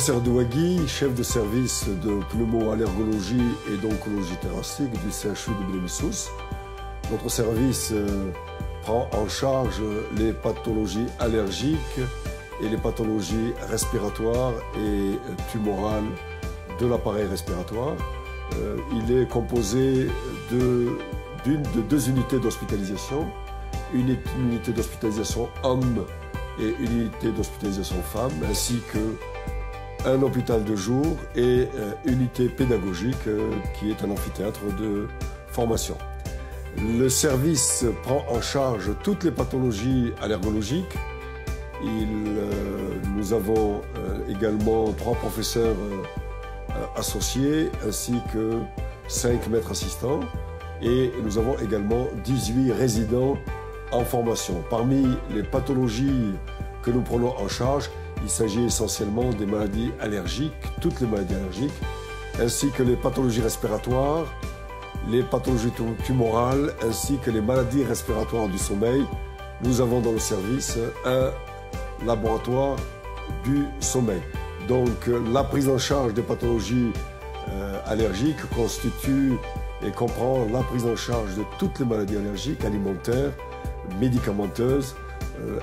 professeur Douagui, chef de service de pneumo-allergologie et d'oncologie thoracique du CHU de Blémissous. Notre service euh, prend en charge les pathologies allergiques et les pathologies respiratoires et tumorales de l'appareil respiratoire. Euh, il est composé de, de deux unités d'hospitalisation, une unité d'hospitalisation homme et une unité d'hospitalisation femme, ainsi que un hôpital de jour et euh, unité pédagogique euh, qui est un amphithéâtre de formation. Le service prend en charge toutes les pathologies allergologiques. nous avons également trois professeurs associés ainsi que 5 maîtres assistants et nous avons également 18 résidents en formation. Parmi les pathologies que nous prenons en charge, il s'agit essentiellement des maladies allergiques, toutes les maladies allergiques, ainsi que les pathologies respiratoires, les pathologies tumorales, ainsi que les maladies respiratoires du sommeil. Nous avons dans le service un laboratoire du sommeil. Donc la prise en charge des pathologies euh, allergiques constitue et comprend la prise en charge de toutes les maladies allergiques alimentaires, médicamenteuses,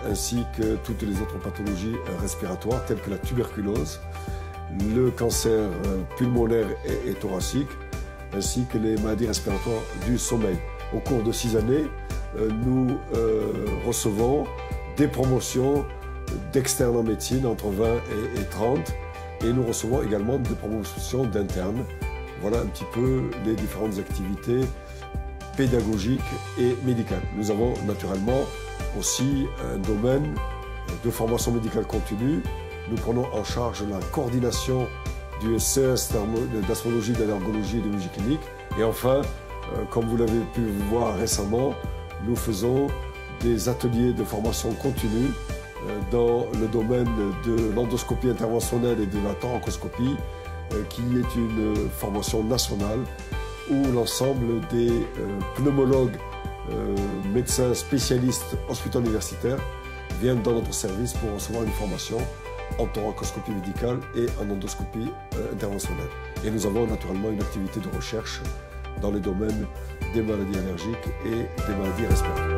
ainsi que toutes les autres pathologies euh, respiratoires telles que la tuberculose, le cancer pulmonaire et, thoracique, ainsi que les maladies respiratoires du sommeil. Au cours de six années, nous recevons des promotions d'externes en médecine entre 20 et, 30 et nous recevons également des promotions d'internes. Voilà un petit peu les différentes activités pédagogiques et médicales. Nous avons naturellement aussi un domaine de formation médicale continue. Nous prenons en charge la coordination du SCS d'astrologie, d'allergologie et de musique clinique. Et enfin, euh, comme vous l'avez pu voir récemment, nous faisons des ateliers de formation continue euh, dans le domaine de l'endoscopie interventionnelle et de la thoracoscopie, euh, qui est une formation nationale où l'ensemble des euh, pneumologues, médecins spécialistes hospitalo universitaires viennent dans notre service pour recevoir une formation en thoracoscopie médicale et en endoscopie interventionnelle. Et nous avons naturellement une activité de recherche dans les domaines des maladies allergiques et des maladies respiratoires.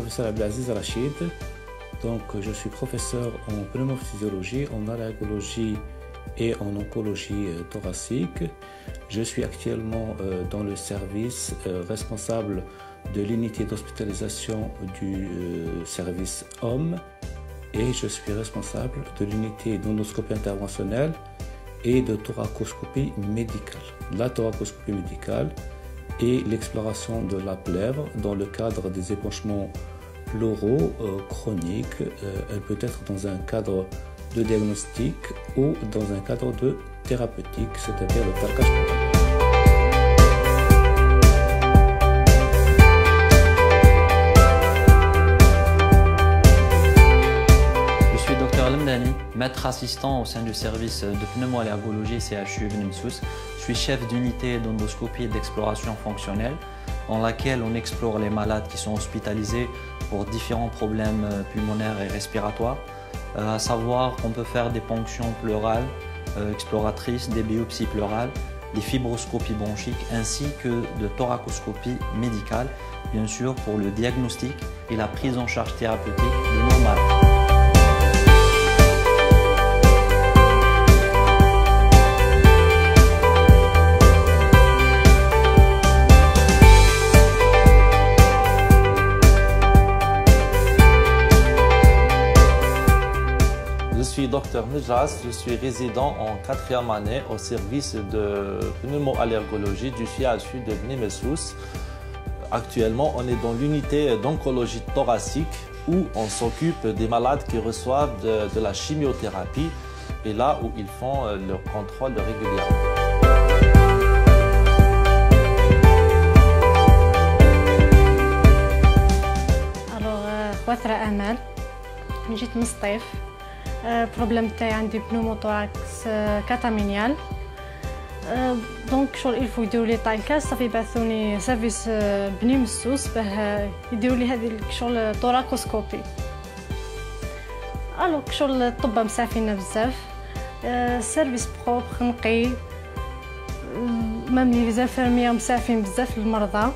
Professeur Abdelaziz Rachid. Donc, je suis professeur en pneumophysiologie, en allergologie et en oncologie euh, thoracique. Je suis actuellement euh, dans le service euh, responsable de l'unité d'hospitalisation du service homme et je suis responsable de l'unité d'endoscopie interventionnelle et de thoracoscopie médicale. La thoracoscopie médicale et l'exploration de la plèvre dans le cadre des épanchements pleuraux euh, chroniques. Euh, elle peut être dans un cadre de diagnostic ou dans un cadre de thérapeutique, c'est-à-dire le tarkage maître assistant au sein du service de pneumoallergologie CHU Venimsus. Je suis chef d'unité d'endoscopie et d'exploration fonctionnelle dans laquelle on explore les malades qui sont hospitalisés pour différents problèmes euh, pulmonaires et respiratoires, euh, à savoir qu'on peut faire des ponctions pleurales euh, exploratrices, des biopsies pleurales, des fibroscopies bronchiques ainsi que de thoracoscopie médicale, bien sûr pour le diagnostic et la prise en charge thérapeutique de nos malades. docteur Mujras, je suis résident en quatrième année au service de pneumoallergologie du CHU de Nemesous. Actuellement, on est dans l'unité d'oncologie thoracique où on s'occupe des malades qui reçoivent de, la chimiothérapie et là où ils font euh, leur contrôle régulièrement. Alors, وثرة امال جيت من سطيف بروبليم تاعي عندي بنوموتوراكس كاتامينيال دونك شغل الفو يديروا لي طاي كاس صافي يبعثوني سيرفيس بني مسوس باه يديروا لي هذه شغل توراكوسكوبي ألو شغل الطب مسافين بزاف سيرفيس بروبر نقي مام لي زانفيرميير مسافين بزاف المرضى